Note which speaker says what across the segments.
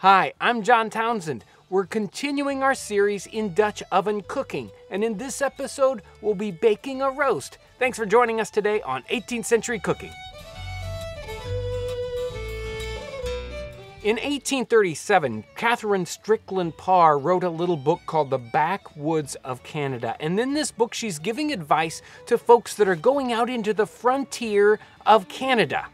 Speaker 1: Hi, I'm Jon Townsend. We're continuing our series in Dutch oven cooking, and in this episode, we'll be baking a roast. Thanks for joining us today on 18th Century Cooking. In 1837, Catherine Strickland Parr wrote a little book called The Backwoods of Canada. And in this book, she's giving advice to folks that are going out into the frontier of Canada.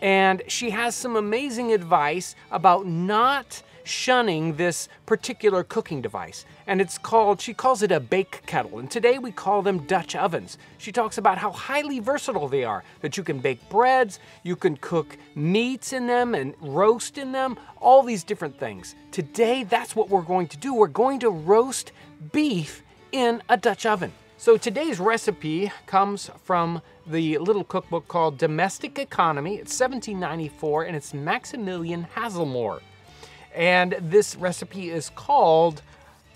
Speaker 1: And she has some amazing advice about not shunning this particular cooking device. And it's called, she calls it a bake kettle. And today we call them Dutch ovens. She talks about how highly versatile they are, that you can bake breads, you can cook meats in them and roast in them, all these different things. Today, that's what we're going to do. We're going to roast beef in a Dutch oven. So today's recipe comes from the little cookbook called Domestic Economy. It's 1794 and it's Maximilian Hazelmore. And this recipe is called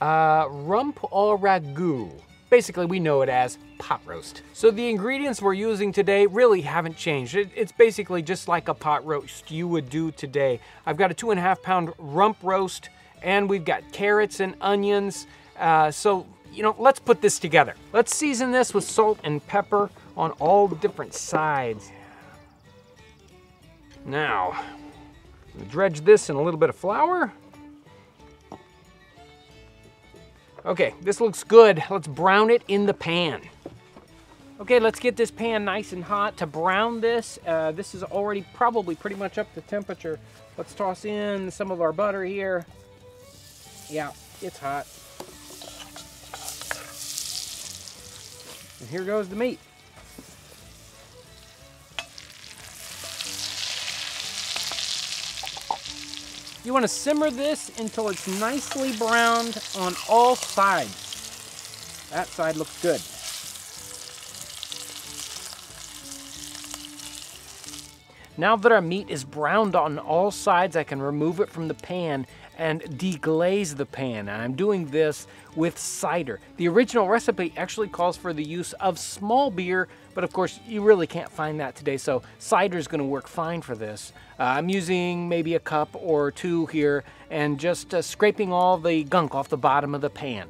Speaker 1: uh, rump au ragout. Basically, we know it as pot roast. So the ingredients we're using today really haven't changed. It, it's basically just like a pot roast you would do today. I've got a two and a half pound rump roast and we've got carrots and onions. Uh, so you know, let's put this together. Let's season this with salt and pepper on all the different sides. Now, dredge this in a little bit of flour. Okay, this looks good. Let's brown it in the pan. Okay, let's get this pan nice and hot to brown this. Uh, this is already probably pretty much up to temperature. Let's toss in some of our butter here. Yeah, it's hot. And here goes the meat. You want to simmer this until it's nicely browned on all sides. That side looks good. Now that our meat is browned on all sides, I can remove it from the pan and deglaze the pan. And I'm doing this with cider. The original recipe actually calls for the use of small beer, but of course you really can't find that today, so cider is gonna work fine for this. Uh, I'm using maybe a cup or two here and just uh, scraping all the gunk off the bottom of the pan.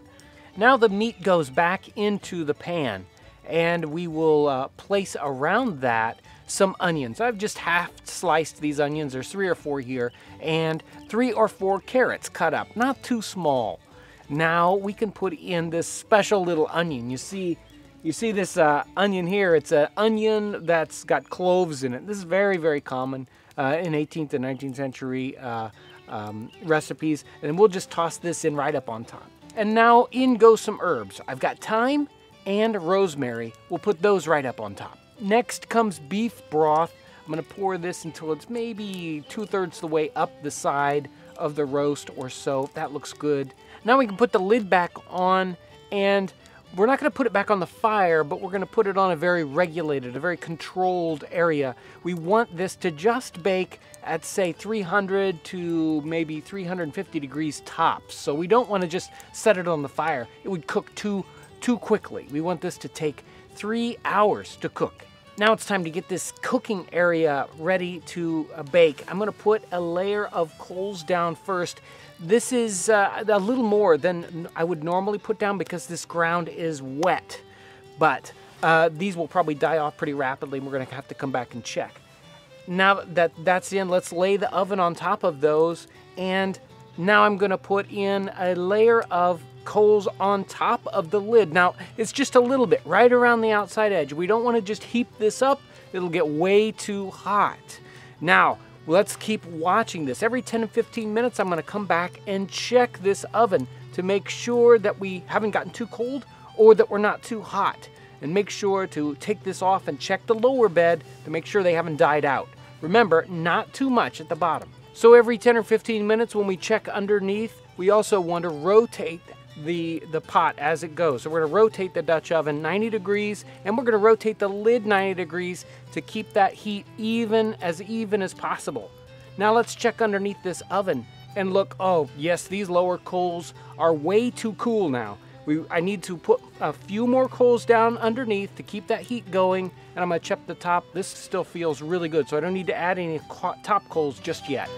Speaker 1: Now the meat goes back into the pan and we will uh, place around that some onions. I've just half sliced these onions, there's three or four here, and three or four carrots cut up, not too small. Now we can put in this special little onion. You see, you see this uh, onion here, it's an onion that's got cloves in it. This is very, very common uh, in 18th and 19th century uh, um, recipes. And we'll just toss this in right up on top. And now in go some herbs. I've got thyme and rosemary. We'll put those right up on top. Next comes beef broth. I'm gonna pour this until it's maybe two thirds the way up the side of the roast or so. That looks good. Now we can put the lid back on and we're not going to put it back on the fire, but we're going to put it on a very regulated, a very controlled area. We want this to just bake at say 300 to maybe 350 degrees tops. So we don't want to just set it on the fire. It would cook too, too quickly. We want this to take three hours to cook. Now it's time to get this cooking area ready to uh, bake. I'm gonna put a layer of coals down first. This is uh, a little more than I would normally put down because this ground is wet, but uh, these will probably die off pretty rapidly and we're gonna have to come back and check. Now that that's in, let's lay the oven on top of those and now I'm gonna put in a layer of coals on top of the lid. Now, it's just a little bit, right around the outside edge. We don't want to just heap this up. It'll get way too hot. Now, let's keep watching this. Every 10 to 15 minutes, I'm going to come back and check this oven to make sure that we haven't gotten too cold or that we're not too hot. And make sure to take this off and check the lower bed to make sure they haven't died out. Remember, not too much at the bottom. So every 10 or 15 minutes when we check underneath, we also want to rotate the, the pot as it goes. So we're gonna rotate the Dutch oven 90 degrees and we're gonna rotate the lid 90 degrees to keep that heat even, as even as possible. Now let's check underneath this oven and look, oh yes, these lower coals are way too cool now. We, I need to put a few more coals down underneath to keep that heat going and I'm gonna check the top. This still feels really good, so I don't need to add any top coals just yet.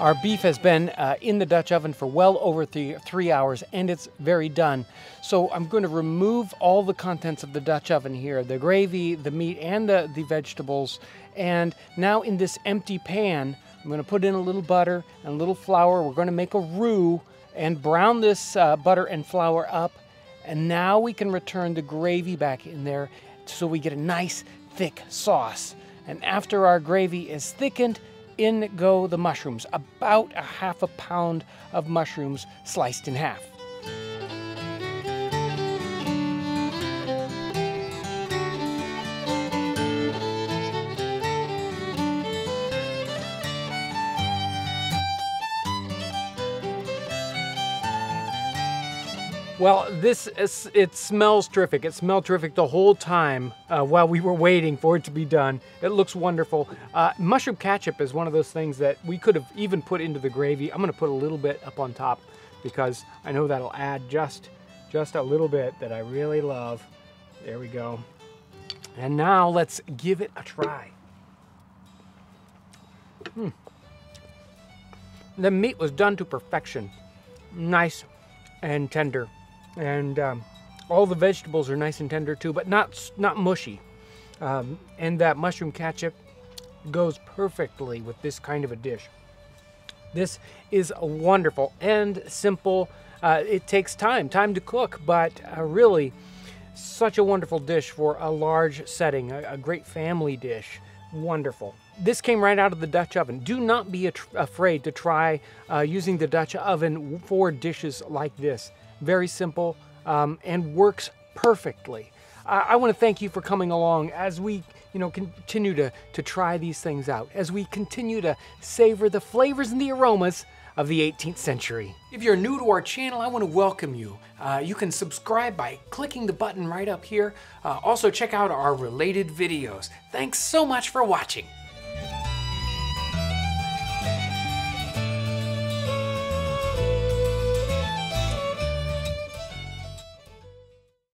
Speaker 1: Our beef has been uh, in the Dutch oven for well over three, three hours and it's very done. So I'm going to remove all the contents of the Dutch oven here, the gravy, the meat, and the, the vegetables. And now in this empty pan, I'm going to put in a little butter and a little flour. We're going to make a roux and brown this uh, butter and flour up. And now we can return the gravy back in there so we get a nice thick sauce. And after our gravy is thickened, in go the mushrooms, about a half a pound of mushrooms sliced in half. Well, this is, it smells terrific. It smelled terrific the whole time uh, while we were waiting for it to be done. It looks wonderful. Uh, mushroom ketchup is one of those things that we could have even put into the gravy. I'm gonna put a little bit up on top because I know that'll add just, just a little bit that I really love. There we go. And now let's give it a try. Hmm. The meat was done to perfection. Nice and tender and um, all the vegetables are nice and tender too, but not not mushy. Um, and that mushroom ketchup goes perfectly with this kind of a dish. This is wonderful and simple. Uh, it takes time, time to cook, but uh, really such a wonderful dish for a large setting, a, a great family dish. Wonderful. This came right out of the Dutch oven. Do not be afraid to try uh, using the Dutch oven for dishes like this very simple, um, and works perfectly. I, I want to thank you for coming along as we you know, continue to, to try these things out, as we continue to savor the flavors and the aromas of the 18th century. If you're new to our channel, I want to welcome you. Uh, you can subscribe by clicking the button right up here. Uh, also check out our related videos. Thanks so much for watching.